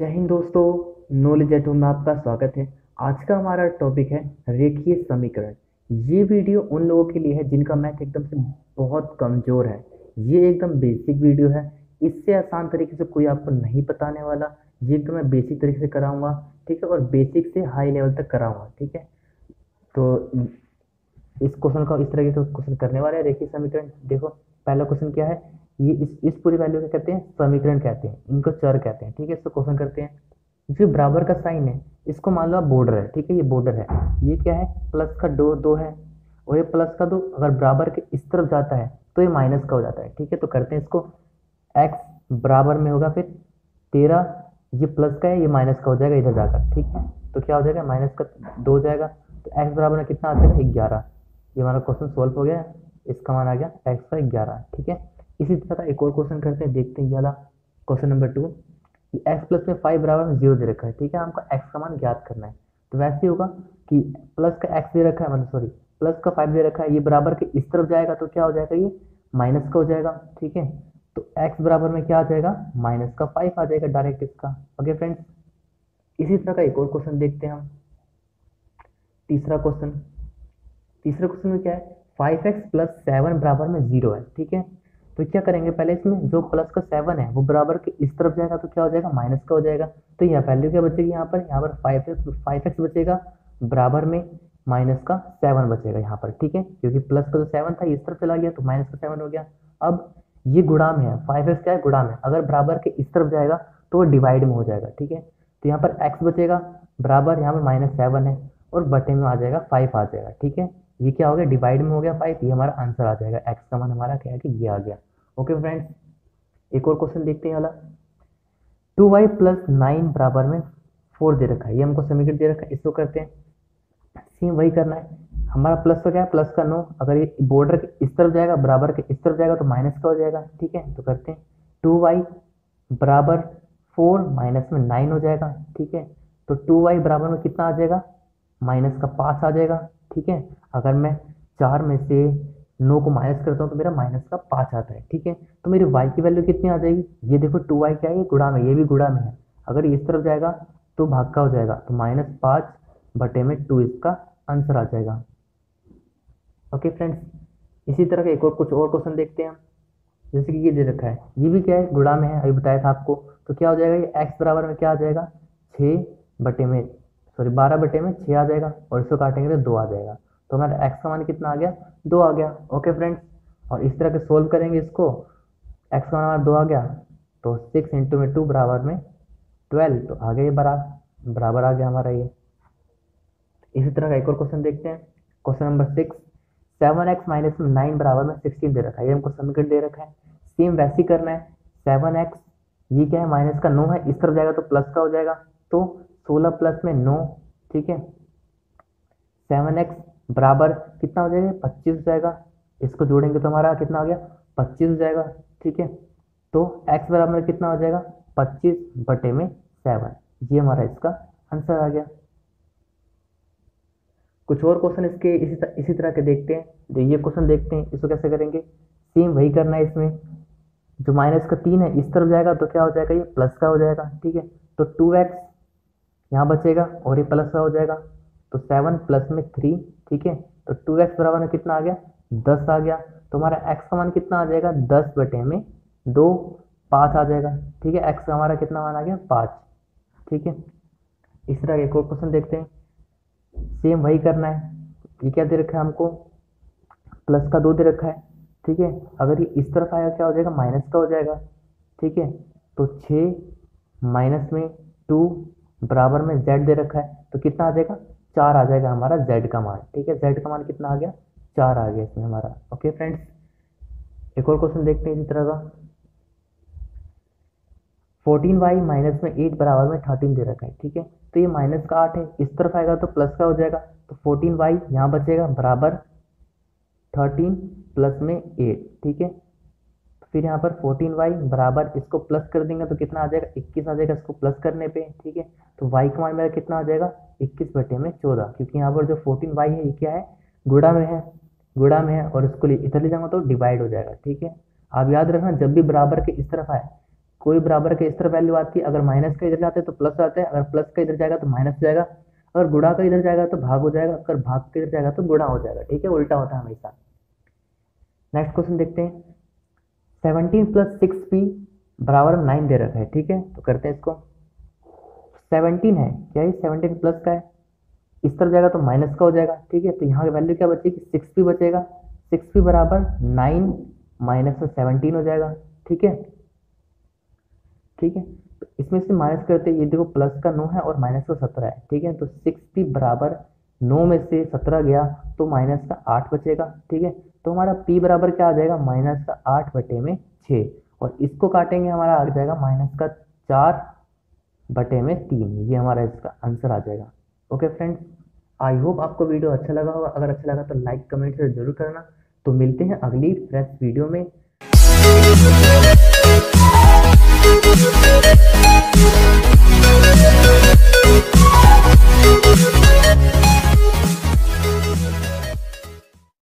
जय हिंद दोस्तों knowledge at home में आपका स्वागत है। आज का हमारा टॉपिक है रेखीय समीकरण। ये वीडियो उन लोगों के लिए है जिनका मैथ एकदम से बहुत कमज़ोर है। ये एकदम बेसिक वीडियो है। इससे आसान तरीके से कोई आपको नहीं बताने वाला। ये एकदम मैं बेसिक तरीके से कराऊँगा, ठीक है? और बेसिक से हाई लेवल तक कराऊँगा, ठीक है? तो इस क्वेश्चन का इस तरीके से क्वेश्चन करने वाले हैं रेखीय समीकरण। देखो, पहला क्वेश्चन क्या है? ये इस इस पूरी वैल्यू को कहते हैं? समीकरण कहते हैं। इनको चर कहते हैं। ठीक है, इसको क्वेश्चन करते हैं। जो बराबर का साइन है, इसको मान लो आप बॉर्डर है। ठीक है, ये बॉर्डर है। ये क्या है? प्लस का दो दो है। और ये प्लस का दो, अगर बराबर के इस तरफ़ जाता है तो ये माइनस का हो जाता है। ठीक है तो करते हैं इसको। एक्स बराबर में होगा फिर तेरह। ये प्लस का है, ये माइनस का हो जाएगा इधर जाकर। ठीक है तो क्या हो जाएगा? माइनस का दो हो जाएगा। तो एक्स बराबर में कितना आ जाएगा? ग्यारह। ये हमारा क्वेश्चन सॉल्व हो गया। इसका मान आ गया एक्स का ग्यारह। ठीक है इसी तरह का एक और क्वेश्चन करते हैं, देखते हैं ये वाला क्वेश्चन नंबर टू कि एक्स प्लस में फाइव बराबर ज़ीरो दे रखा है, ठीक है? हमको एक्स का मान ज्ञात करना है। तो वैसे होगा कि प्लस का एक्स दे रखा है मतलब सॉरी प्लस का फाइव दे रखा है, ये बराबर के इस तरफ़ जाएगा तो क्या हो जाएगा ये? माइनस का हो जाएगा, ठीक है? तो एक्स बराबर में क्या आ जाएगा? माइनस का फाइव आ जाएगा डायरेक्ट इसका। ओके फ्रेंड्स इसी तरह का एक और क्वेश्चन देखते हैं हम। तीसरा क्वेश्चन तीसरा क्वेश्चन में क्या है? फाइव एक्स प्लस सेवन बराबर में ज़ीरो है, ठीक है? तो क्या करेंगे पहले इसमें? जो प्लस का सेवन है, वो बराबर के इस तरफ़ जाएगा तो क्या हो जाएगा? माइनस का हो जाएगा। तो यहाँ वैल्यू क्या बचेगी यहाँ पर? यहाँ पर फाइव एक्स फाइव एक्स बचेगा, बराबर में माइनस का सेवन बचेगा यहाँ पर, ठीक है? क्योंकि प्लस का जो सेवन था इस तरफ़ चला गया तो माइनस का सेवन हो गया। अब ये गुड़ाम है फाइव एक्स क्या है? गुड़ाम है। अगर बराबर के इस तरफ़ जाएगा तो वो डिवाइड में हो जाएगा, ठीक है? तो यहाँ पर एक्स बचेगा, बराबर यहाँ पर माइनस सेवन है, और बटे में आ जाएगा फाइव आ जाएगा, ठीक है? ये क्या हो गया? डिवाइड में हो गया फाइव ये हमारा आंसर आ जाएगा एक्स का मान हमारा क्या है कि ये आ गया। ओके फ्रेंड्स एक और क्वेश्चन देखते हैं वाला। टू वाई प्लस नाइन बराबर में फोर दे रखा है। ये हमको समीकरण दे रखा है, इसको करते हैं। सेम वही करना है। हमारा प्लस का क्या है प्लस का नो अगर ये बॉर्डर के इस तरफ़ जाएगा, बराबर के इस तरफ़ जाएगा तो माइनस का हो जाएगा। ठीक है तो करते हैं। टू वाई बराबर फोर माइनस में नाइन हो जाएगा। ठीक है तो टू वाई बराबर में कितना आ जाएगा? माइनस का पाँच आ जाएगा। ठीक है, अगर मैं चार में से नौ को माइनस करता हूँ तो मेरा माइनस का पाँच आता है, ठीक है? तो मेरी वाई की वैल्यू कितनी आ जाएगी? ये देखो टू वाई क्या है? गुड़ा में, ये भी गुड़ा में है। अगर इस तरफ़ जाएगा तो भाग का हो जाएगा तो माइनस पाँच बटे में टू इसका आंसर आ जाएगा। ओके फ्रेंड्स इसी तरह का एक और कुछ और क्वेश्चन देखते हैं हम। जैसे कि ये दे रखा है, ये भी क्या है? गुड़ा में है, अभी बताया था आपको। तो क्या हो जाएगा? ये एक्स बराबर में क्या आ जाएगा? छः बटे में सॉरी बारह बटे में छः आ जाएगा और इसको काटेंगे तो दो आ जाएगा। तो हमारा एक्स का मान कितना आ गया? दो आ गया। ओके फ्रेंड्स और इस तरह के सोल्व करेंगे इसको। एक्स का मान हमारा दो आ गया। तो सिक्स इंटू में टू बराबर में ट्वेल्व तो आ गया ये बराबर। बराबर आ गया हमारा ये। इसी तरह का एक और क्वेश्चन देखते हैं। Question number six seven X minus में नाइन बराबर में सिक्सटीन दे रखा है। ये हमको समीकरण दे रखा है। सेम वैसे ही करना है। सेवन एक्स ये क्या है? माइनस का नौ है। इस तरफ़ जाएगा तो प्लस का हो जाएगा। तो सोलह प्लस में नौ, ठीक है? सेवन एक्स बराबर कितना हो जाएगा? पच्चीस जाएगा। इसको जोड़ेंगे तो हमारा कितना हो गया? पच्चीस जाएगा, ठीक है? तो x बराबर कितना हो जाएगा? पच्चीस बटे में सेवन। ये हमारा इसका आंसर आ गया। कुछ और क्वेश्चन इसके इसी तरह इसी तरह के देखते हैं। जो ये क्वेश्चन देखते हैं, इसको कैसे करेंगे? सेम वही करना है इसमें। जो माइनस का तीन है, इस तरफ़ जाएगा तो क्या हो जाएगा? ये प्लस का हो जाएगा, ठीक है? तो टू एक्स यहाँ बचेगा और ये प्लस का हो जाएगा। तो सेवन प्लस में थ्री ठीक है? तो टू एक्स बराबर में कितना आ गया? दस आ गया। तो हमारा एक्स का मान कितना आ जाएगा? दस बटे में दो, पाँच आ जाएगा। ठीक है? एक्स का हमारा कितना मान आ गया? पाँच। ठीक है? इस तरह एक और क्वेश्चन देखते हैं। सेम वही करना है। ये क्या दे रखा है हमको? प्लस का दो दे रखा है। ठीक है? अगर ये इस तरफ़ आएगा क्या हो जाएगा? माइनस का हो जाएगा। ठीक है? तो छः माइनस में टू बराबर में जेड दे रखा है। तो कितना आ जाएगा? चार आ जाएगा हमारा जेड का मान। ठीक है? जेड का मान कितना आ गया? चार आ गया इसमें हमारा। ओके फ्रेंड्स एक और क्वेश्चन देखते हैं इसी तरह का। फोर्टीन वाई माइनस में एट बराबर में थर्टीन दे रखा है। ठीक है? तो ये माइनस का आठ है। इस तरफ़ आएगा तो प्लस का हो जाएगा। तो फोर्टीन वाई यहाँ बचेगा बराबर थर्टीन प्लस में एट ठीक है? फिर यहाँ पर फोर्टीन वाई बराबर इसको प्लस कर देंगे तो कितना आ जाएगा? इक्कीस आ जाएगा इसको प्लस करने पे, ठीक है? तो वाई का मान मेरा कितना आ जाएगा? इक्कीस बटे में चौदह। क्योंकि यहाँ पर जो फोर्टीन वाई है, ये क्या है? गुड़ा में है गुड़ा में है और इसको इधर ले जाऊँगा तो डिवाइड हो जाएगा, ठीक है? आप याद रखना, जब भी बराबर के इस तरफ़ आए, कोई बराबर के इस तरह वैल्यू आती है अगर माइनस का इधर जाते हैं तो प्लस आते हैं, अगर प्लस का इधर जाएगा तो माइनस जाएगा, अगर गुड़ा का इधर जाएगा तो भाग हो जाएगा, अगर भाग का इधर जाएगा तो गुड़ा हो जाएगा, ठीक है? उल्टा होता है हमेशा। नेक्स्ट क्वेश्चन देखते हैं। सेवनटीन प्लस सिक्स पी बराबर नाइन दे रखा है, ठीक है? तो करते हैं इसको। सेवनटीन है, क्या ये सेवनटीन प्लस का है? इस तरफ़ जाएगा तो माइनस का हो जाएगा, ठीक है? तो यहाँ की वैल्यू क्या बचेगी? सिक्स पी बचेगा। सिक्स पी बराबर नाइन माइनस में सेवनटीन हो जाएगा, ठीक है? ठीक है? तो इसमें से माइनस करते ये देखो प्लस का नौ है और माइनस का सत्रह है, ठीक है? तो सिक्स पी बराबर नौ में से सत्रह गया तो माइनस का आठ बचेगा, ठीक है? तो हमारा पी बराबर क्या आ जाएगा? माइनस का आठ बटे में छः। और इसको काटेंगे हमारा आ जाएगा माइनस का चार बटे में तीन। ये हमारा इसका आंसर आ जाएगा। ओके फ्रेंड्स, आई होप आपको वीडियो अच्छा लगा होगा। अगर अच्छा लगा तो लाइक, कमेंट ज़रूर करना। तो मिलते हैं अगली फ्रेश वीडियो में।